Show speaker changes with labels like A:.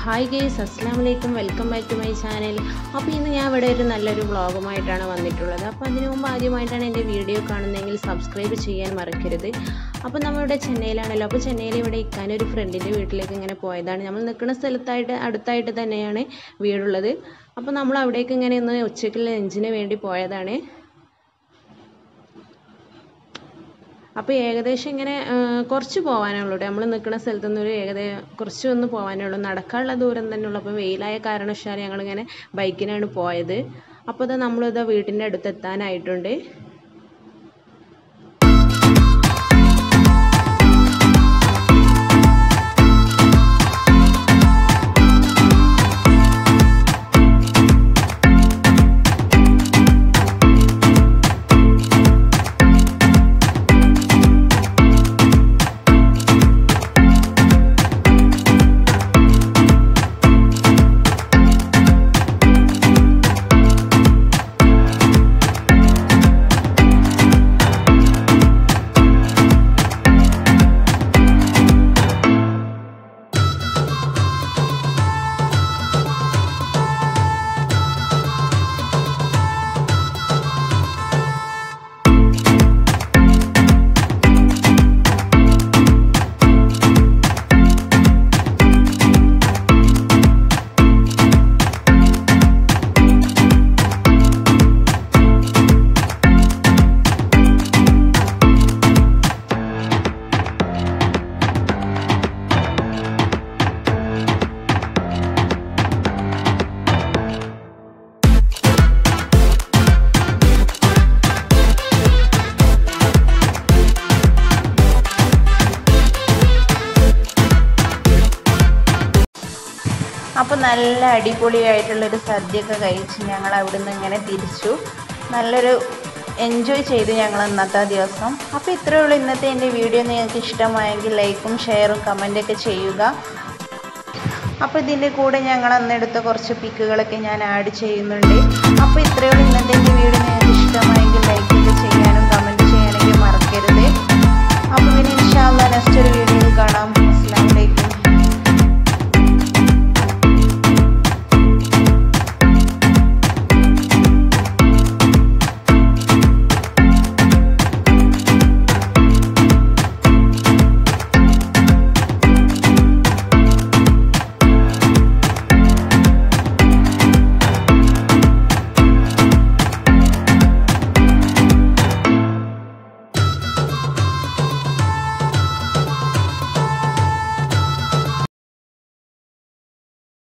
A: Hi guys അസ്സാം വലൈക്കും welcome back to my channel അപ്പോൾ ഇന്ന് ഞാൻ ഇവിടെ ഒരു നല്ലൊരു വ്ളോഗുമായിട്ടാണ് വന്നിട്ടുള്ളത്. അപ്പോൾ അതിനു മുമ്പ് ആദ്യമായിട്ടാണ് എന്റെ വീഡിയോ കാണുന്നതെങ്കിൽ സബ്സ്ക്രൈബ് ചെയ്യാൻ മറക്കരുത്. അപ്പോൾ നമ്മളിവിടെ ചെന്നൈയിലാണല്ലോ. അപ്പോൾ ചെന്നൈയിൽ ഇവിടെ ഇക്കാൻ ഒരു ഫ്രണ്ടിന്റെ വീട്ടിലേക്ക് ഇങ്ങനെ പോയതാണ്. നമ്മൾ നിൽക്കുന്ന സ്ഥലത്തായിട്ട് അടുത്തായിട്ട് തന്നെയാണ് വീടുള്ളത്. അപ്പോൾ നമ്മൾ അവിടേക്ക് ഇങ്ങനെ ഒന്ന് ഉച്ചയ്ക്ക് ലഞ്ചിന് വേണ്ടി പോയതാണ്. അപ്പോൾ ഏകദേശം ഇങ്ങനെ കുറച്ച് പോകാനുള്ളൂ നമ്മൾ നിൽക്കുന്ന സ്ഥലത്തു നിന്ന് ഒരു ഏകദേശം കുറച്ച് ഒന്ന് പോകാനുള്ളൂ നടക്കാനുള്ള ദൂരം തന്നെ ഉള്ളൂ. അപ്പോൾ വെയിലായ കാരണവശാൽ ഞങ്ങളിങ്ങനെ ബൈക്കിനാണ് പോയത്. അപ്പോൾ ഇത് നമ്മളിത് വീട്ടിന്റെ അടുത്ത്
B: അപ്പോൾ നല്ല അടിപൊളിയായിട്ടുള്ളൊരു സദ്യയൊക്കെ കഴിച്ച് ഞങ്ങൾ അവിടുന്ന് ഇങ്ങനെ തിരിച്ചു. നല്ലൊരു എൻജോയ് ചെയ്തു ഞങ്ങൾ ഇന്നത്തെ ദിവസം. അപ്പോൾ ഇത്രയേ ഉള്ളൂ ഇന്നത്തെ എന്റെ വീഡിയോ. നിങ്ങൾക്ക് ഇഷ്ടമായെങ്കിൽ ലൈക്കും ഷെയറും കമന്റൊക്കെ ചെയ്യുക. അപ്പോൾ ഇതിന്റെ കൂടെ ഞങ്ങൾ അന്നെടുത്ത കുറച്ച് പിക്കുകളൊക്കെ ഞാൻ ആഡ് ചെയ്യുന്നുണ്ട്. അപ്പോൾ ഇത്രയേ ഉള്ളൂ ഇന്നത്തെ എന്റെ വീഡിയോ.